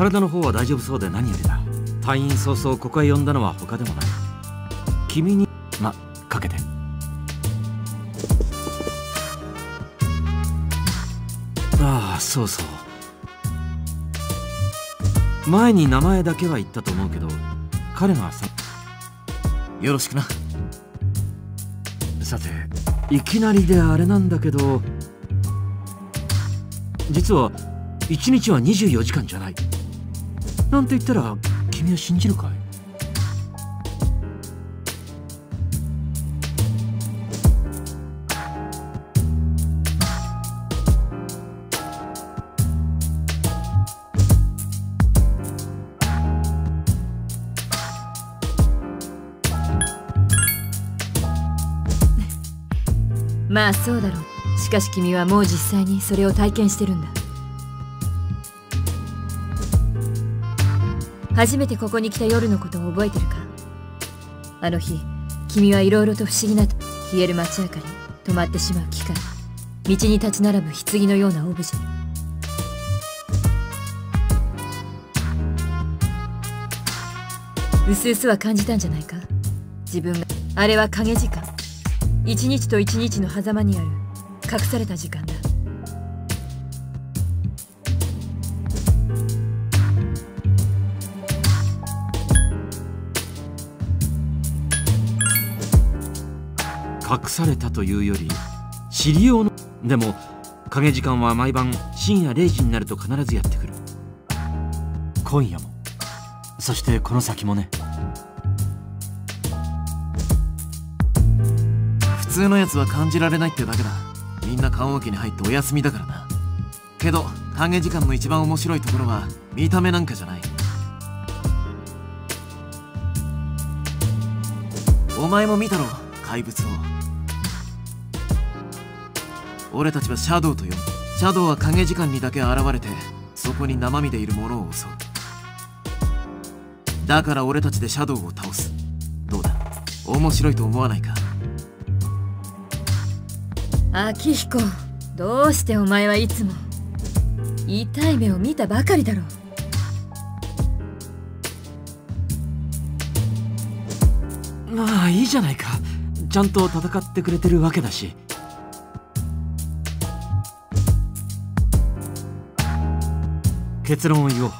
体の方は大丈夫そうで何よりだ。退院早々ここへ呼んだのは他でもない。君にまかけて。ああそうそう。前に名前だけは言ったと思うけど彼がさよろしくな。さていきなりであれなんだけど実は1日は24時間じゃない。なんて言ったら君は信じるかい？まあそうだろう。しかし君はもう実際にそれを体験してるんだ。初めてここに来た夜のことを覚えてるか？あの日君はいろいろと不思議な消える街明かり止まってしまう機械道に立ち並ぶ棺のようなオブジェ。うすうすは感じたんじゃないか？自分が。あれは影時間。一日と一日の狭間にある隠された時間だ。隠されたというより知りようのでも影時間は毎晩深夜0時になると必ずやってくる。今夜も。そしてこの先もね。普通のやつは感じられないってだけだ。みんな棺桶に入ってお休みだからな。けど影時間の一番面白いところは見た目なんかじゃない。お前も見たろ怪物を俺たちはシャドウと呼ぶ。シャドウは影時間にだけ現れてそこに生身でいる者を襲う。だから俺たちでシャドウを倒す。どうだ？面白いと思わないか？秋彦どうしてお前はいつも痛い目を見たばかりだろう。まあいいじゃないか。ちゃんと戦ってくれてるわけだし結論を言おう。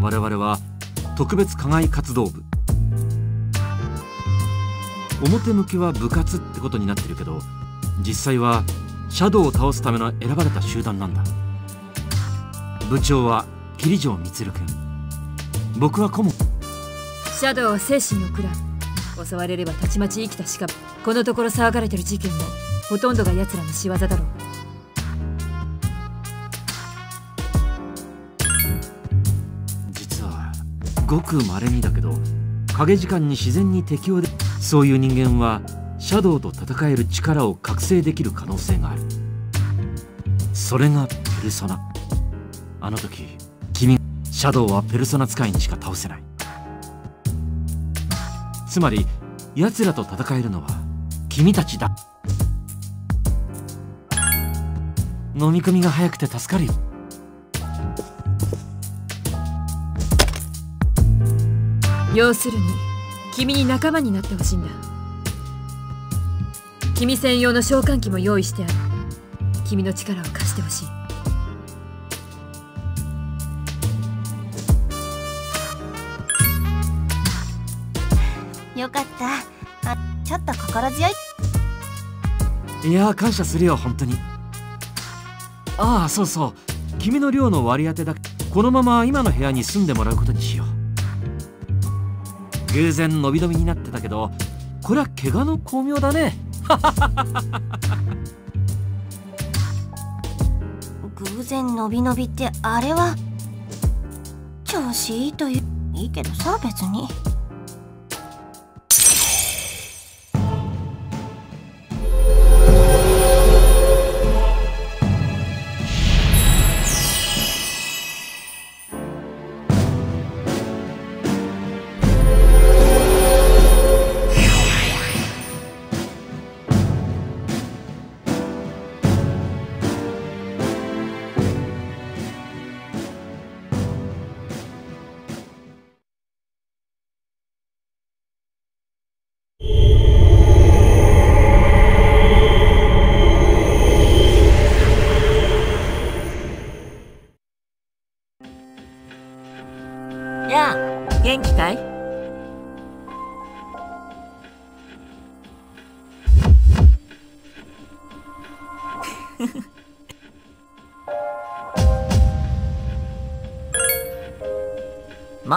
我々は特別課外活動部。表向きは部活ってことになってるけど実際はシャドウを倒すための選ばれた集団なんだ。部長は桐城充君僕は顧問。シャドウは精神を食らう襲われればたちまち生きたしかこのところ騒がれてる事件もほとんどが奴らの仕業だろう。ごく稀にだけど影時間に自然に適応でそういう人間はシャドウと戦える力を覚醒できる可能性がある。それがペルソナ。あの時君シャドウはペルソナ使いにしか倒せない。つまり奴らと戦えるのは君たちだ。飲み込みが早くて助かるよ。要するに君に仲間になってほしいんだ。君専用の召喚機も用意してある。君の力を貸してほしい。よかった。あちょっと心強い。いや感謝するよ本当に。ああそうそう。君の寮の割り当てだ。このまま今の部屋に住んでもらうことにしよう偶然伸び伸びになってたけどこれは怪我の巧妙だね。偶然伸び伸びってあれは調子いいといういいけどさ別に。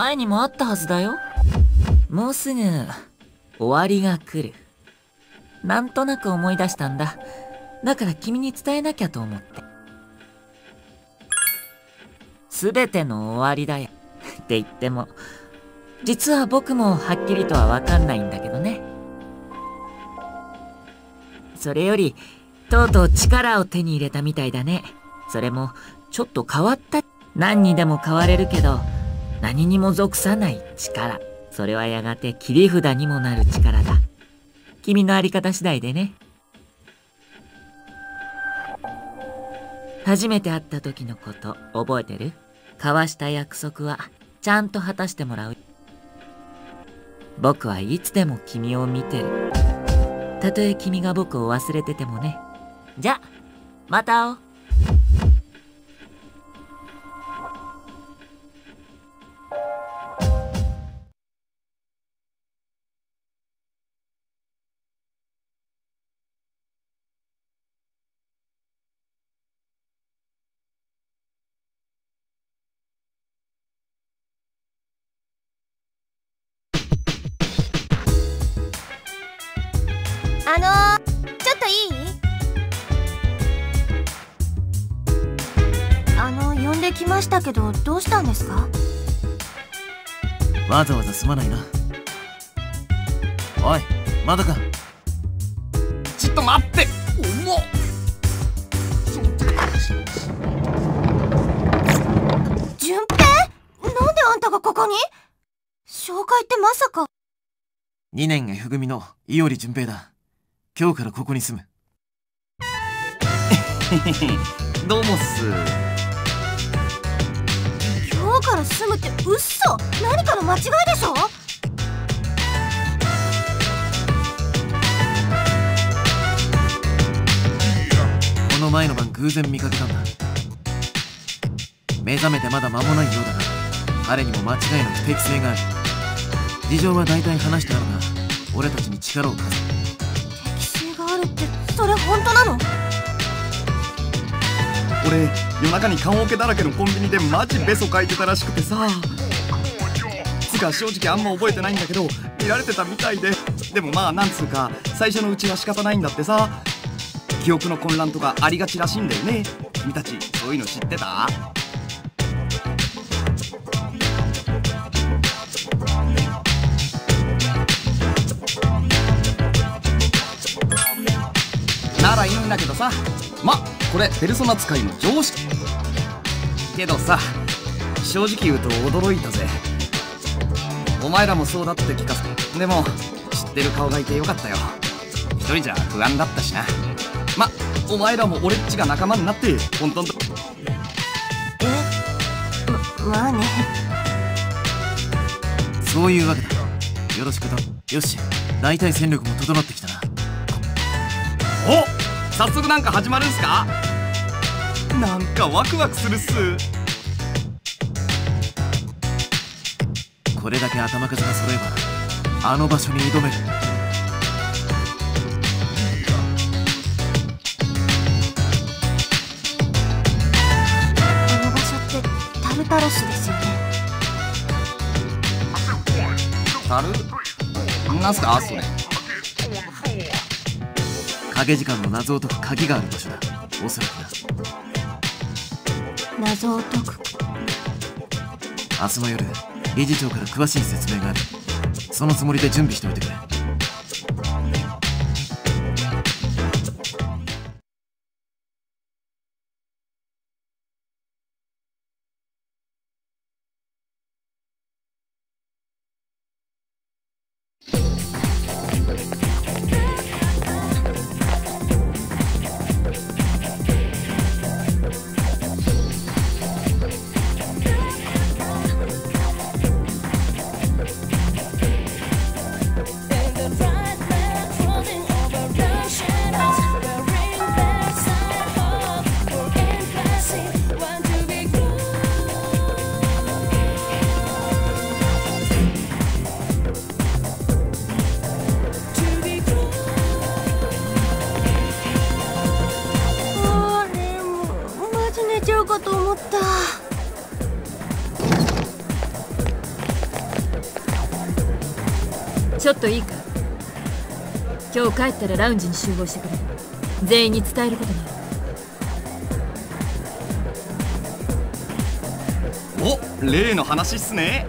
前にもあったはずだよ。もうすぐ終わりが来る。なんとなく思い出したんだ。だから君に伝えなきゃと思って。全ての終わりだよ。って言っても。実は僕もはっきりとは分かんないんだけどね。それよりとうとう力を手に入れたみたいだね。それもちょっと変わった。何にでも変われるけど。何にも属さない力。それはやがて切り札にもなる力だ。君のあり方次第でね。初めて会った時のこと覚えてる？交わした約束はちゃんと果たしてもらう。僕はいつでも君を見てる。たとえ君が僕を忘れててもね。じゃまた会おう。けどどうしたんですか？わざわざすまないな。おいまだか。ちょっと待って。重っ。順平？なんであんたがここに？紹介ってまさか。2年 F 組の伊織淳平だ。今日からここに住む。どうもっすから住むって嘘。何かの間違いでしょ？この前の晩偶然見かけたんだ。目覚めてまだ間もないようだが彼にも間違いなく適性がある。事情は大体話してあるが俺たちに力を貸す適性があるってそれ本当なの？俺夜中に棺桶だらけのコンビニでマジベソ書いてたらしくてさ。つか正直あんま覚えてないんだけど見られてたみたいで。でもまあなんつうか最初のうちは仕方ないんだってさ。記憶の混乱とかありがちらしいんだよね。君たちそういうの知ってた？ならいいんだけどさ。まこれペルソナ使いの常識。けどさ正直言うと驚いたぜ。お前らもそうだって聞かせでも知ってる顔がいてよかったよ。一人じゃ不安だったしな。まお前らも俺っちが仲間になって本当とえままあね。そういうわけだ。よろしくだよし。大体戦力も整ってきたな。お早速なんか始まるんすか？なんかワクワクするっす。これだけ頭数が揃えばあの場所に挑める。あの場所ってタルタロスですよね。タル？なんすか？それ影時間の謎を解く鍵がある場所だ。おそらくな謎を解く。明日の夜理事長から詳しい説明がある。そのつもりで準備しておいてくれ。帰ったらラウンジに集合してくれ。全員に伝えることにお例の話っすね。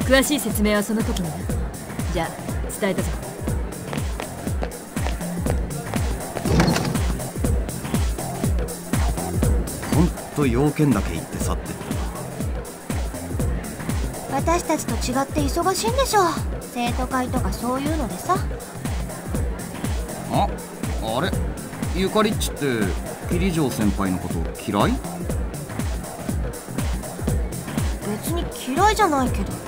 詳しい説明はその時にな。じゃあ伝えたぞ。ほんと要件だけ言って去ってった。私たちと違って忙しいんでしょ生徒会とかそういうのでさゆかりっちって桐城先輩のこと嫌い？別に嫌いじゃないけど。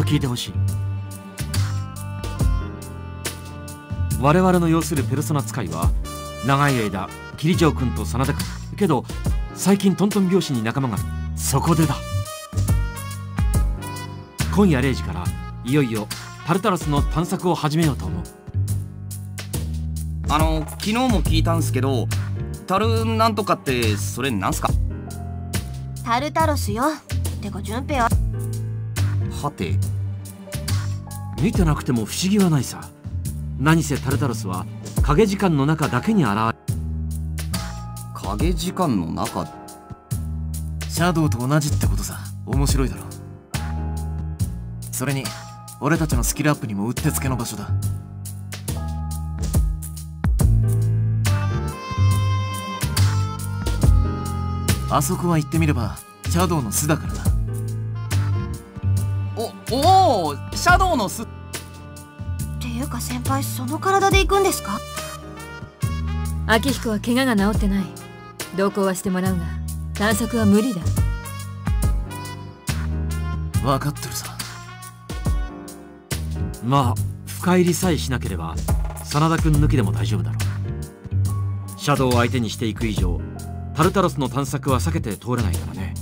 と聞いてほしい。我々の要するペルソナ使いは長い間桐城君と真田君。けど最近トントン拍子に仲間がそこでだ。今夜0時からいよいよタルタロスの探索を始めようと思う。あの昨日も聞いたんすけどタルなんとかってそれなんすか？タルタロスよ。てか順平ははて。見てなくても不思議はないさ。何せタルタロスは影時間の中だけに現れ影時間の中？シャドウと同じってことさ。面白いだろ。それに俺たちのスキルアップにもうってつけの場所だ。あそこは行ってみればシャドウの巣だから。なおおおシャドウの巣。っていうか先輩その体で行くんですか？秋彦は怪我が治ってない。同行はしてもらうが探索は無理だ。分かってるさ。まあ深入りさえしなければ真田君抜きでも大丈夫だろう。シャドウを相手にしていく以上タルタロスの探索は避けて通れないからね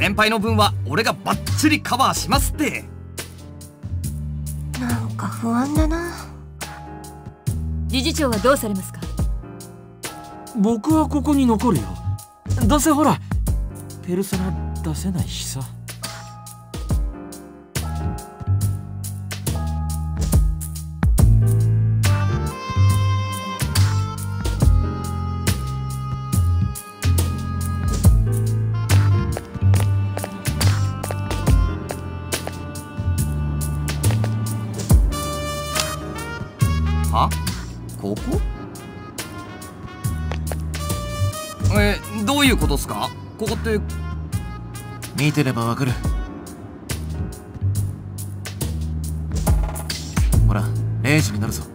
先輩の分は俺がバッチリカバーしますって。なんか不安だな。理事長はどうされますか？僕はここに残るよ。どうせほらペルソナ出せないしさって見てればわかる。ほら0時になるぞ。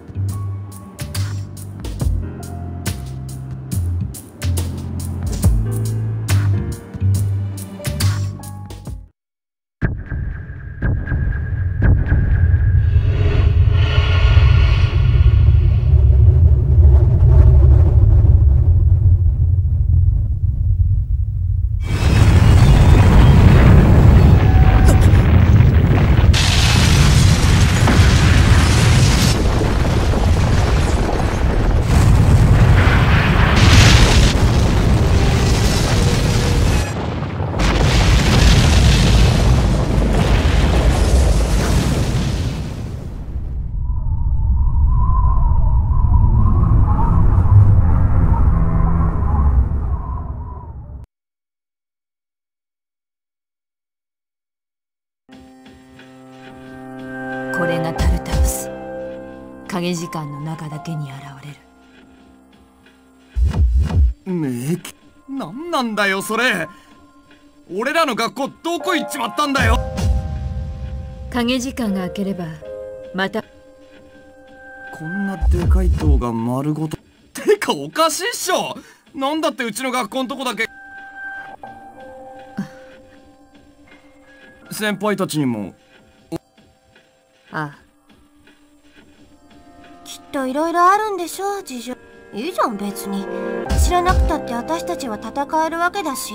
影時間の中だけに現れる。ねえなんなんだよそれ。俺らの学校どこ行っちまったんだよ。影時間が明ければまた。こんなでかい塔が丸ごと。てかおかしいっしょ。なんだってうちの学校のとこだけ。先輩たちにも。あきっといろいろあるんでしょ事情。いいじゃん別に。知らなくたって私たちは戦えるわけだし。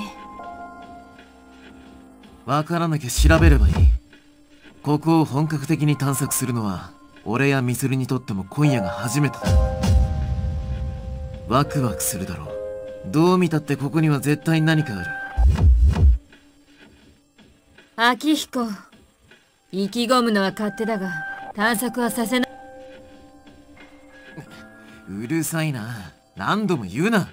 わからなきゃ調べればいい。ここを本格的に探索するのは俺やミスルにとっても今夜が初めてだ。ワクワクするだろう。どう見たってここには絶対何かある。秋彦意気込むのは勝手だが探索はさせないうるさいな。何度も言うな。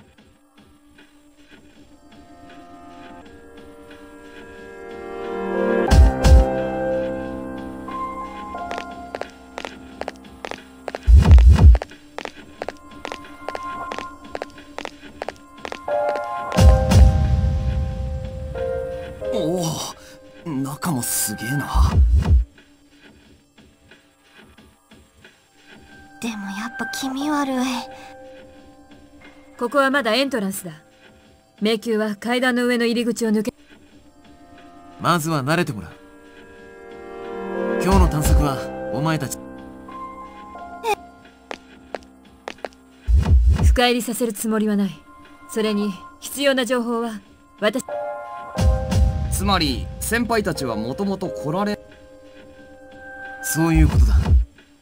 おお中もすげえな。っぱ気味悪い。ここはまだエントランスだ。迷宮は階段の上の入り口を抜け。まずは慣れてもらう。今日の探索はお前たち。深入りさせるつもりはない。それに必要な情報は私。つまり先輩たちはもともと来られ。そういうことだ。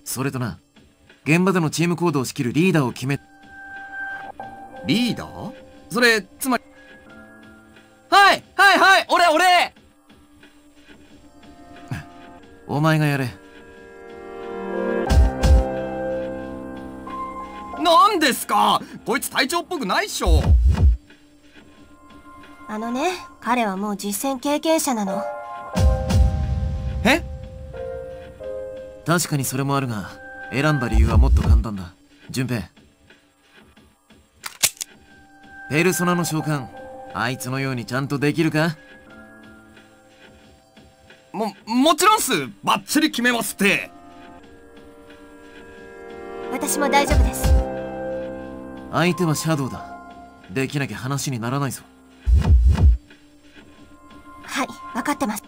それとな現場でのチーム行動を仕切るリーダーを決めリーダー？それつまり？はいはいはい俺俺!お前がやれ。なんですか？こいつ隊長っぽくないっしょ。あのね彼はもう実戦経験者なの。え？確かにそれもあるが選んだ理由はもっと簡単だ。順平。ペルソナの召喚あいつのようにちゃんとできるか？ももちろんっす。バッチリ決めますって。私も大丈夫です。相手はシャドウだ。できなきゃ話にならないぞ。はい分かってます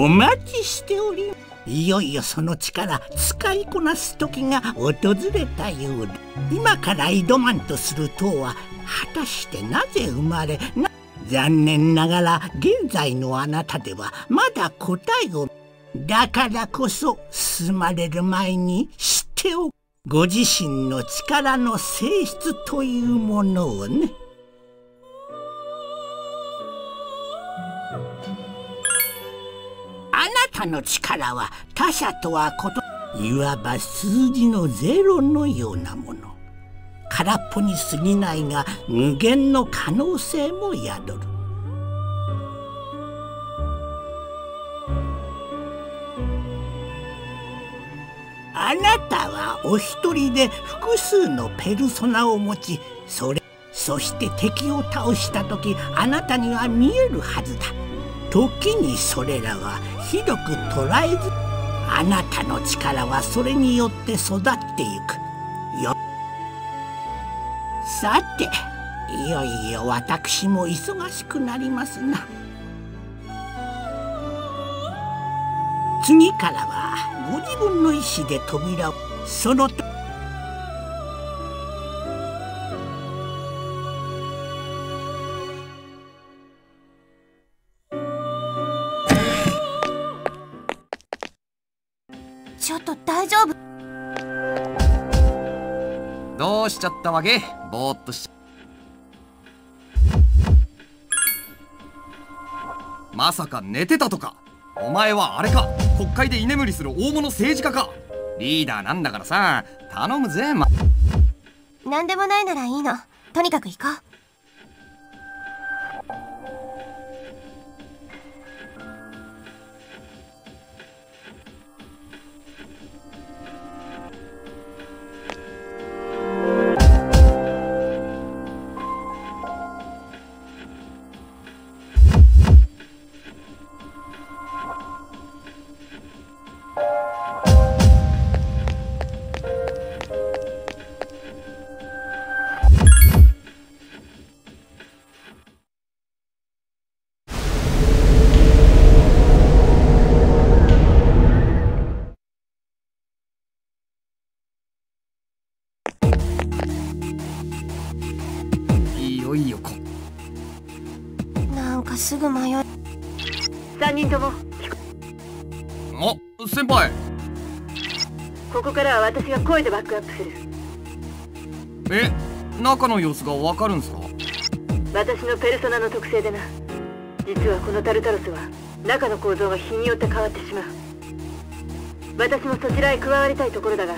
お待ちしておりいよいよその力使いこなす時が訪れたようだ。今から挑まんとする塔は果たしてなぜ生まれな残念ながら現在のあなたではまだ答えを。だからこそ進まれる前に知っておく。ご自身の力の性質というものをね。たの力は他者とは異いわば数字のゼロのようなもの。空っぽに過ぎないが無限の可能性も宿る。あなたはお一人で複数のペルソナを持ちそれそして敵を倒した時あなたには見えるはずだ。時にそれらはひどく捉えずあなたの力はそれによって育ってゆく。よ。さていよいよ私も忙しくなりますな。次からはご自分の意志で扉をそのとどうしちゃったわけ。ぼーっとし。まさか寝てたとか。お前はあれか。国会で居眠りする大物政治家か。リーダーなんだからさ。頼むぜま。何でもないならいいの。とにかく行こう。声でバックアップする。え中の様子がわかるんすか？私のペルソナの特性でな。実はこのタルタロスは中の構造が日によって変わってしまう。私もそちらへ加わりたいところだが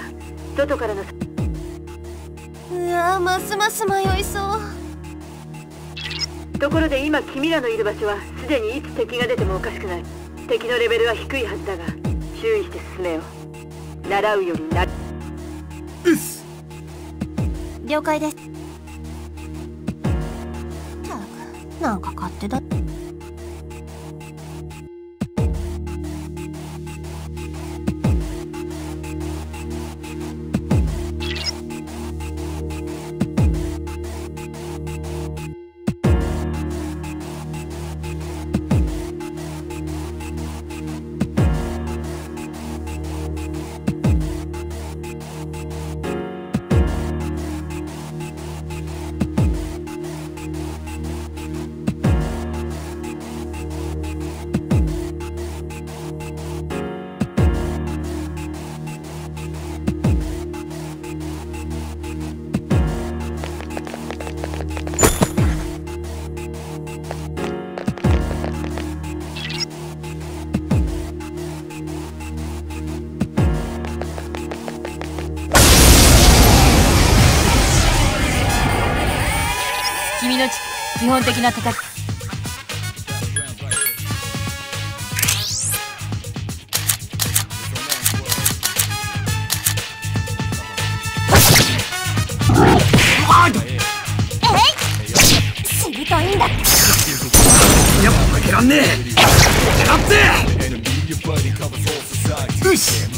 外からのうわますます迷いそう。ところで今君らのいる場所はすでにいつ敵が出てもおかしくない。敵のレベルは低いはずだが注意して進めよう。習うよりな了解です。ったくなんか勝手だ基本的な戦い。しぶといんだ。やっぱ負けらんねえ。やってよし。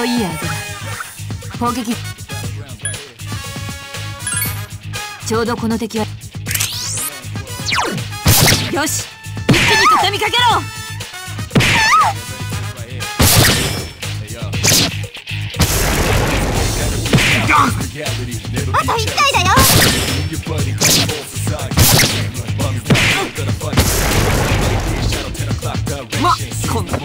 ちょうどいい相手だ。攻撃。ちょうどこの敵は。よし。一気に畳みかけろ。あと1体だよ。まこんな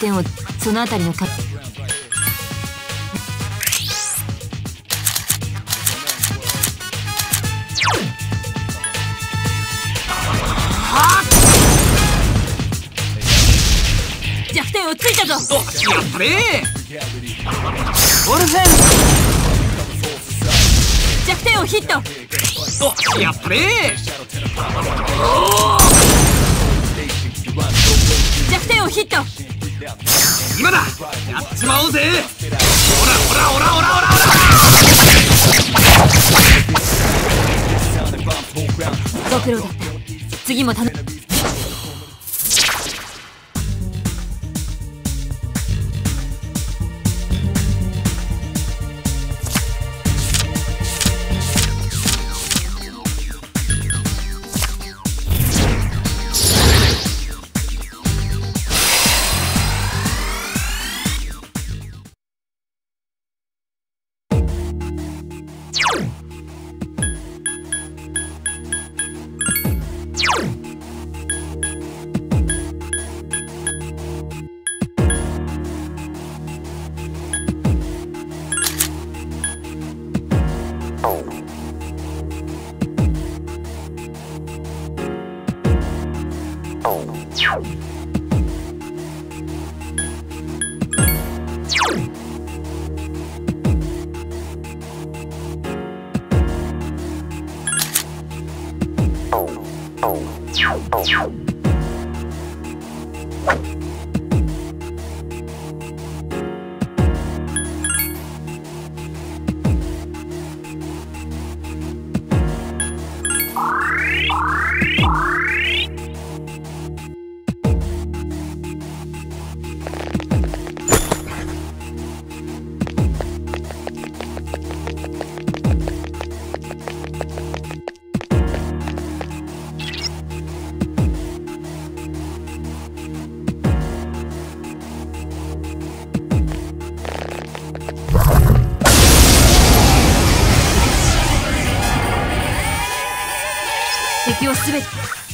点をそのあたりのカ弱点をついたぞ！おやったれオルフェン弱点をヒット！おやったれ弱点をヒット！今だやっちまおうぜ。オラオラオラオラオラご苦労だった。次も頼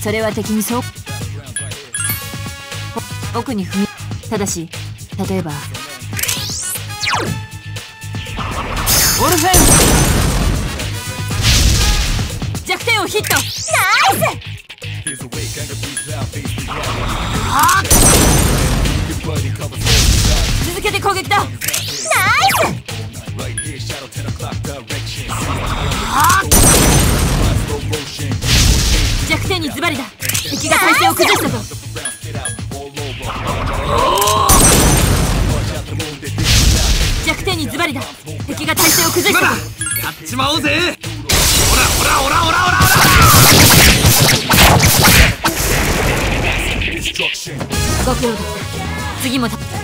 それは敵にそう。お奥に踏みただし例えば。オルフェン弱点をヒット。続けて攻撃だ崩したぞ弱点にズバリだ敵が体勢を崩したぞやっちまおうぜ。オラオラオラオラオラご苦労だった次もた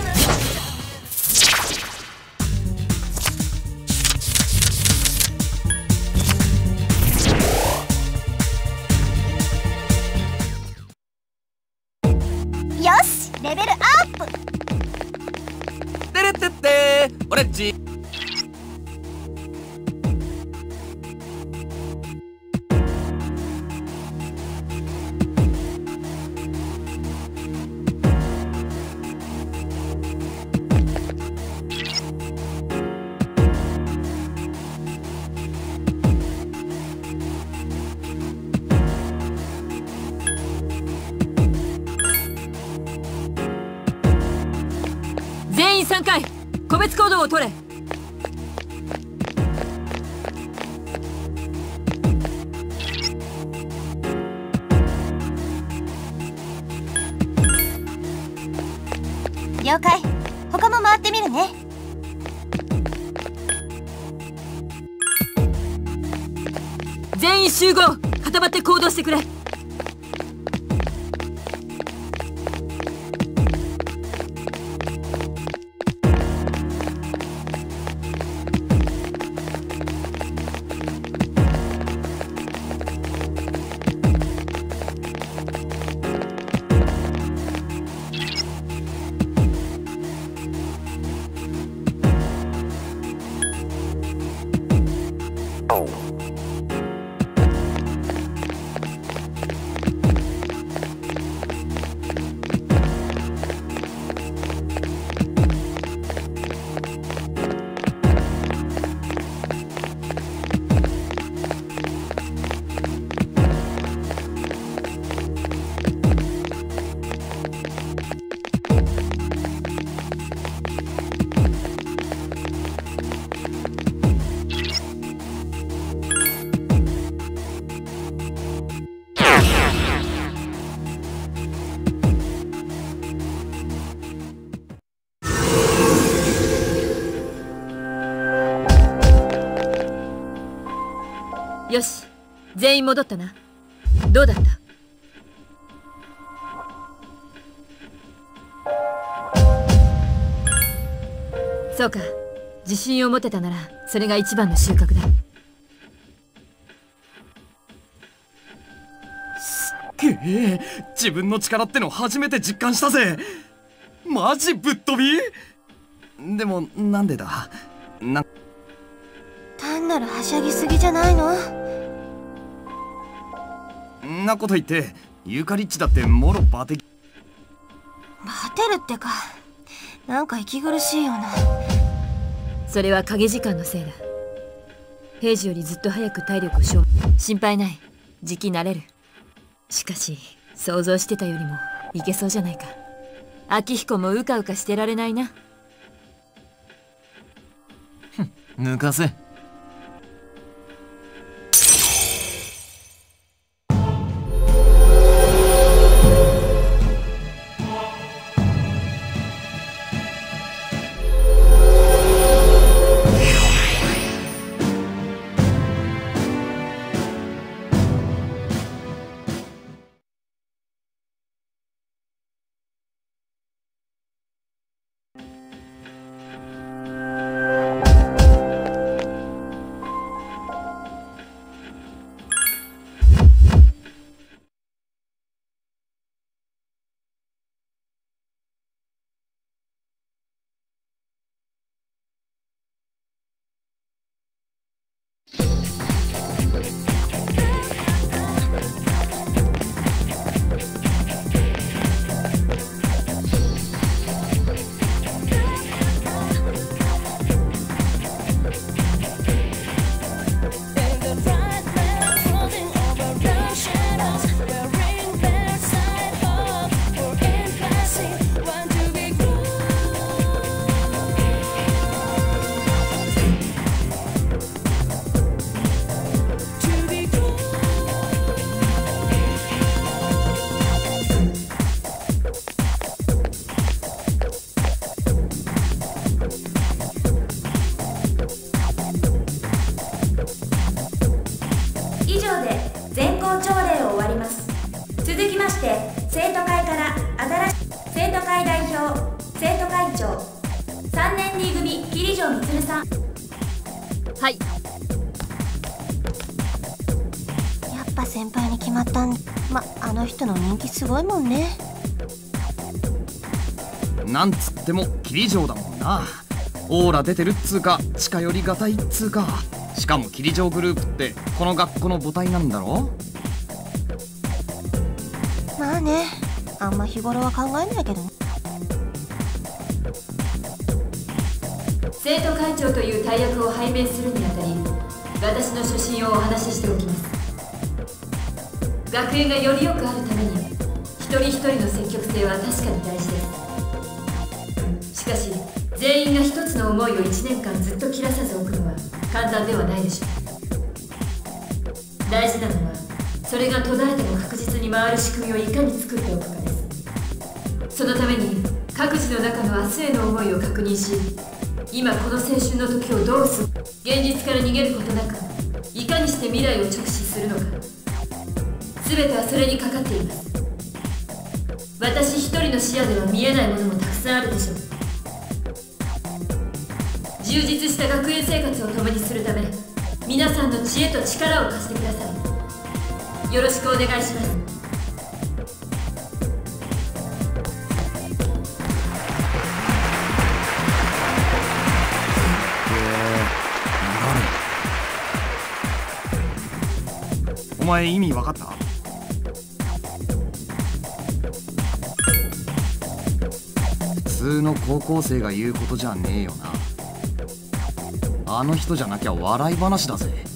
戻ったな。どうだった？そうか。自信を持てたならそれが一番の収穫だ。くえ。自分の力っての初めて実感したぜ。マジぶっ飛び？でもなんでだ？な単なるはしゃぎすぎじゃないの？んなこと言ってユーカリッチだってもろバテバテるってか。なんか息苦しいような。それは影時間のせいだ。平時よりずっと早く体力を消耗。心配ない。時期慣れる。しかし想像してたよりもいけそうじゃないか。秋彦もうかうかしてられないな。抜かせなんつっても霧城だもんな。オーラ出てるっつうか近寄りがたいっつうか。しかも霧城グループってこの学校の母体なんだろ？まあねあんま日頃は考えないけどね。生徒会長という大役を拝命するにあたり私の初心をお話ししておきます。学園がより良くあるために一人一人の積極性は確かに大事思いを1年間ずっと切らさず置くのは簡単ではないでしょう。大事なのはそれが途絶えても確実に回る仕組みをいかに作っておくかです。そのために各自の中の明日への思いを確認し今この青春の時をどうする現実から逃げることなくいかにして未来を直視するのか。全てはそれにかかっています。私一人の視野では見えないものもたくさんあるでしょう。充実した学園生活を共にするため皆さんの知恵と力を貸してください。よろしくお願いします。お前意味分かった？普通の高校生が言うことじゃねえよな。あの人じゃなきゃ笑い話だぜ。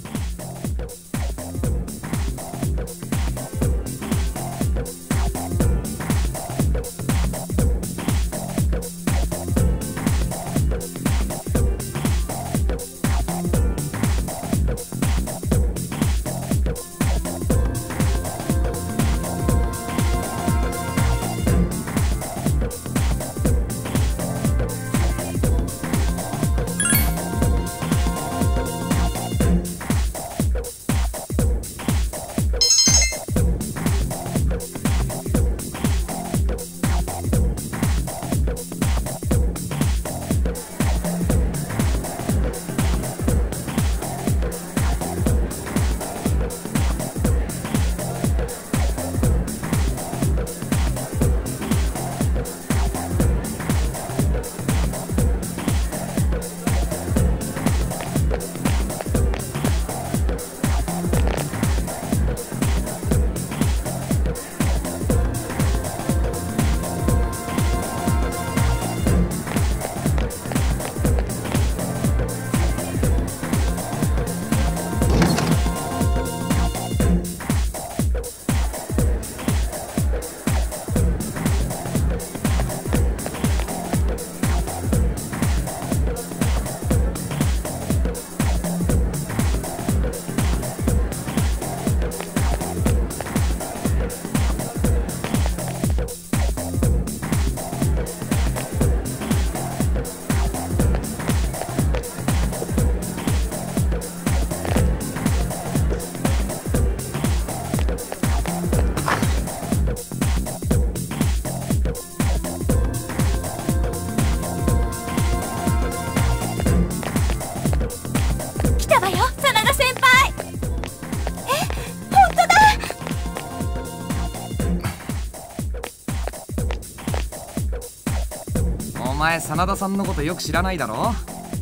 前真田さんのことよく知らないだろ？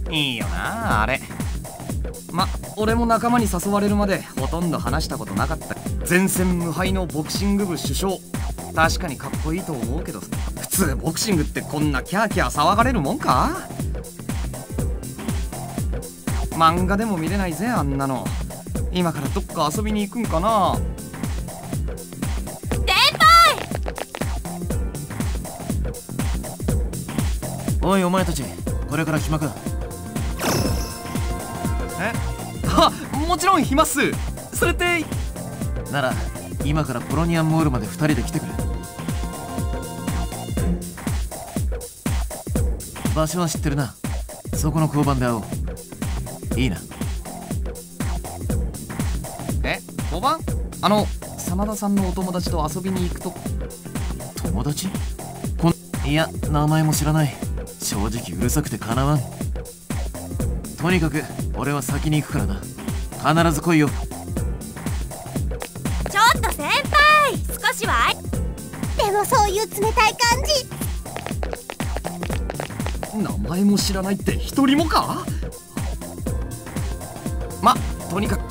いいよなあれ。ま俺も仲間に誘われるまでほとんど話したことなかった。前線無敗のボクシング部首相。確かにかっこいいと思うけど普通ボクシングってこんなキャーキャー騒がれるもんか？漫画でも見れないぜあんなの。今からどっか遊びに行くんかな？おいお前たちこれから暇か？え？あもちろん暇っす。それってなら今からポロニアンモールまで2人で来てくれ。場所は知ってるな。そこの交番で会おう。いいな。え？5番？あの真田さんのお友達と遊びに行くと。友達？いや名前も知らない正直うるさくてかなわん。とにかく俺は先に行くからな。必ず来いよ。ちょっと先輩少しはでもそういう冷たい感じ。名前も知らないって一人もか？まとにかく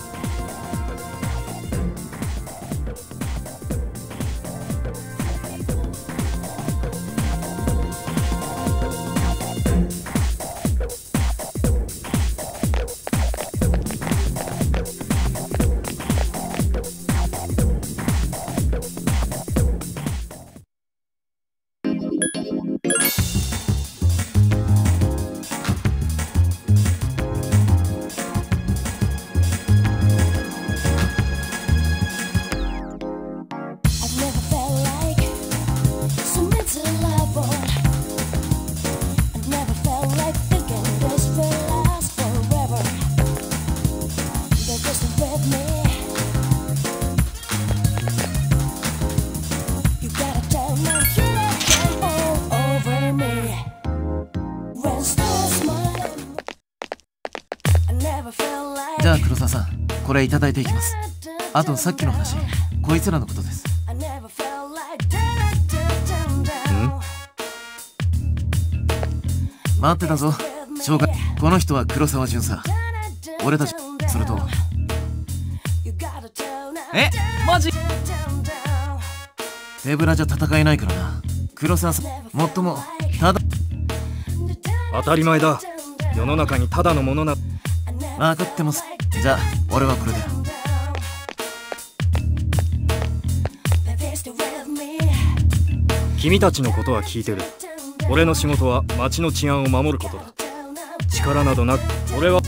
これいただいていきます。あとさっきの話。こいつらのことです。待ってたぞ。紹介この人は黒沢巡査。俺たちそれと。え？マジ？手ぶらじゃ戦えないからな。黒沢さんもっともただ。当たり前だ。世の中にただのものな。分かってます。じゃあ俺はこれで。君たちのことは聞いてる。俺の仕事は町の治安を守ることだ。力などなく俺は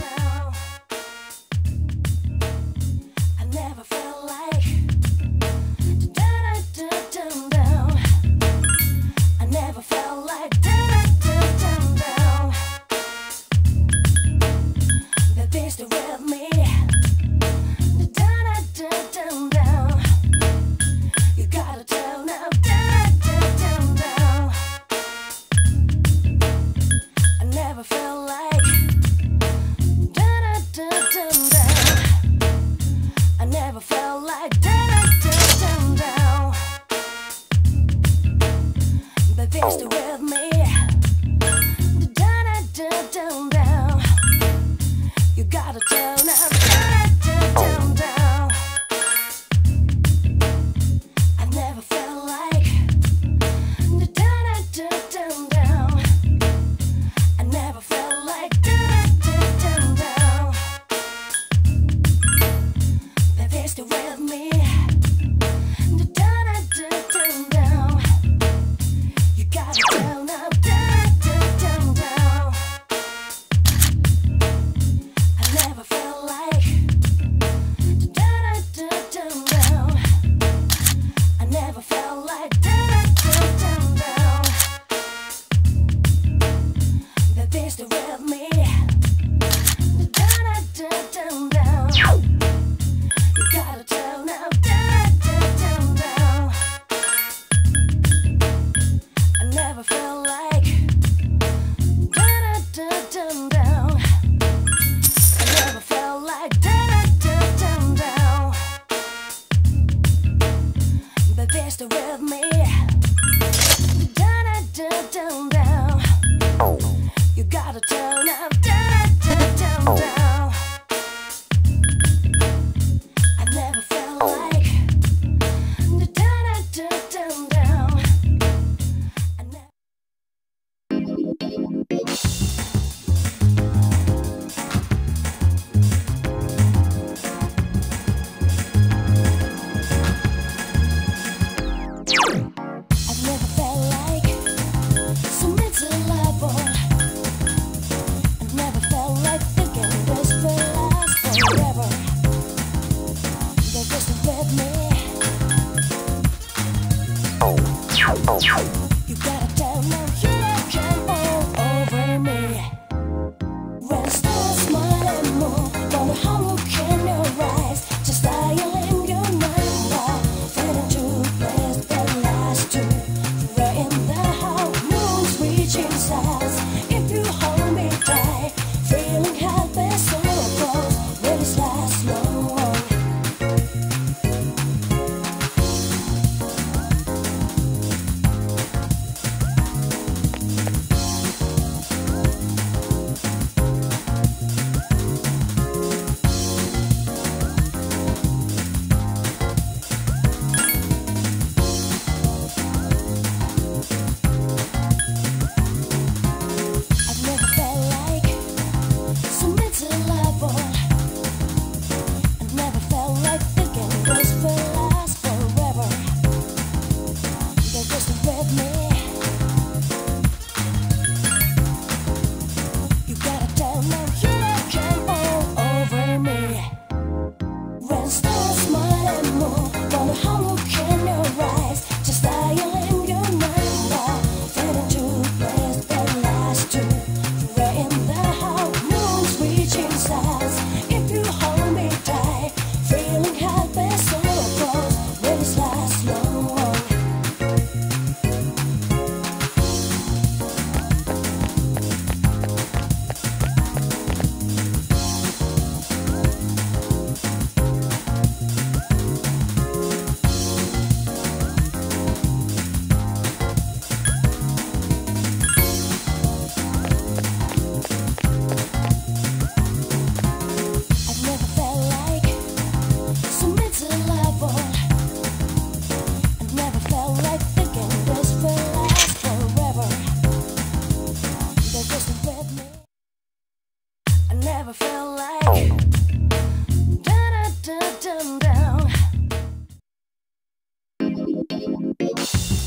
よし!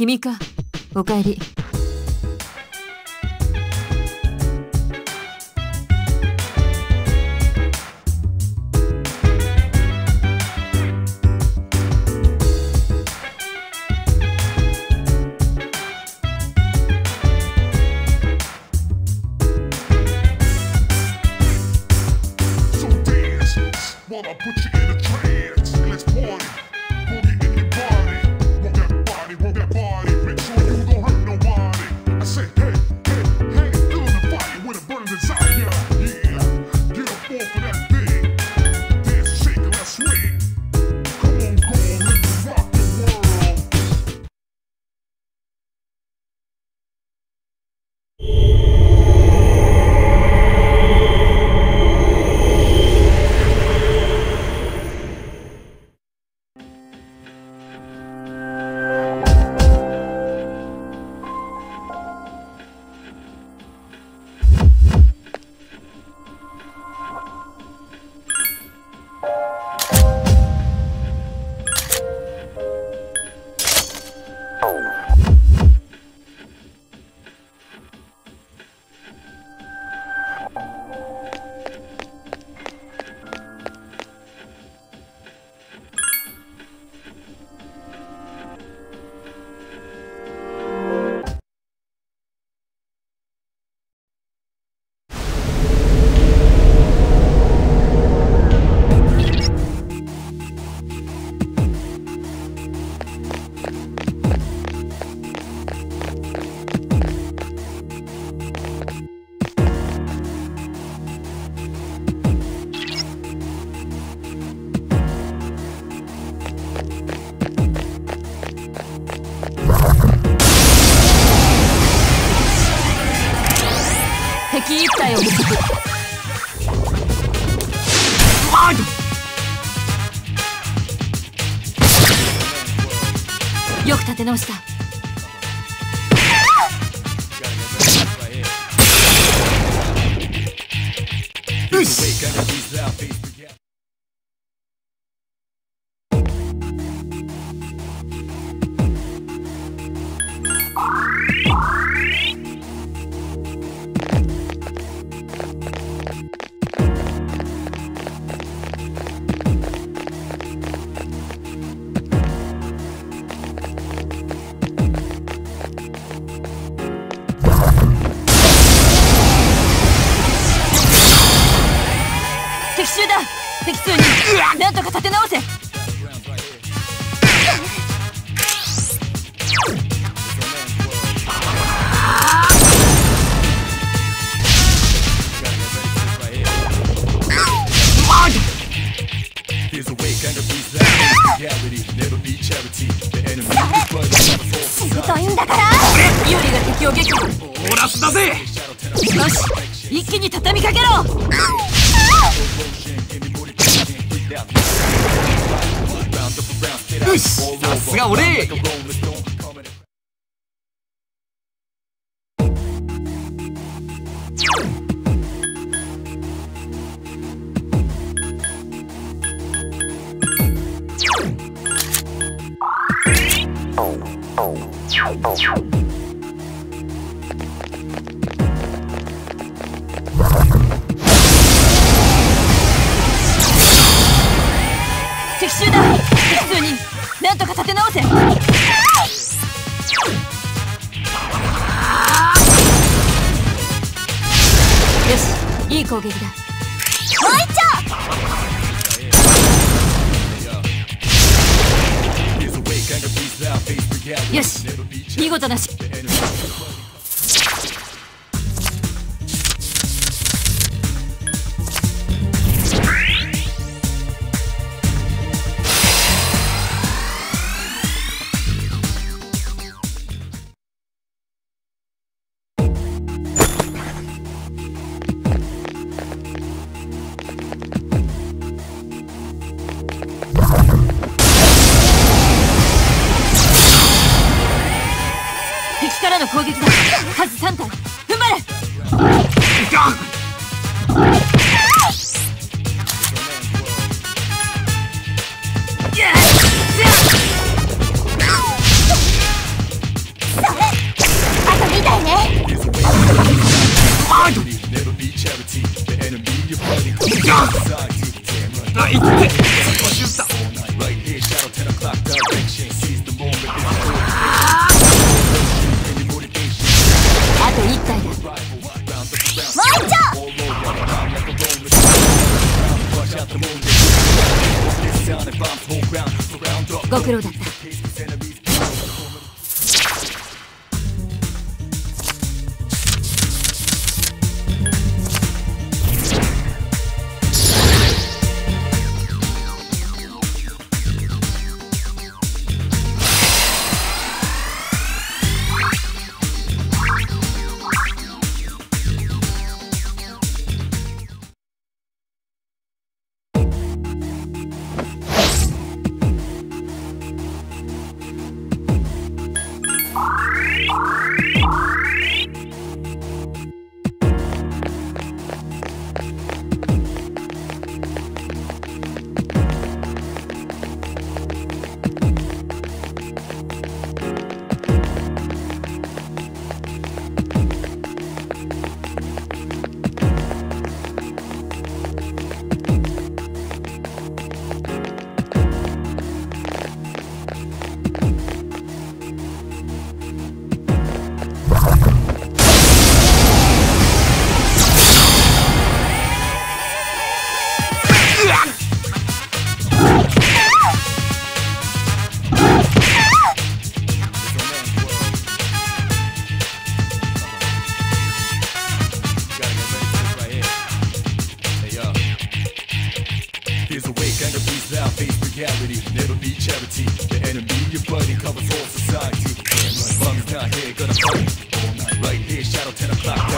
君か。おかえり。直した。直せ。Right here, shadow 10 o'clock.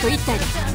と1体です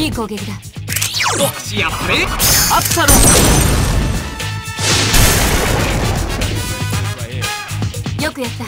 いい攻撃だ。よくやった。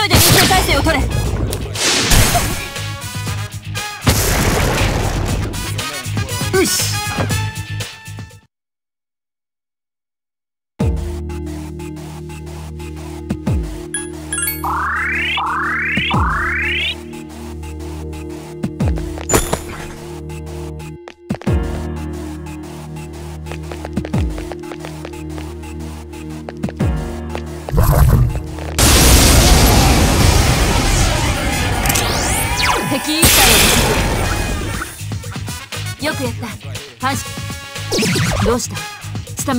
急いで人戦態勢を取れ。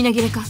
みなぎれか？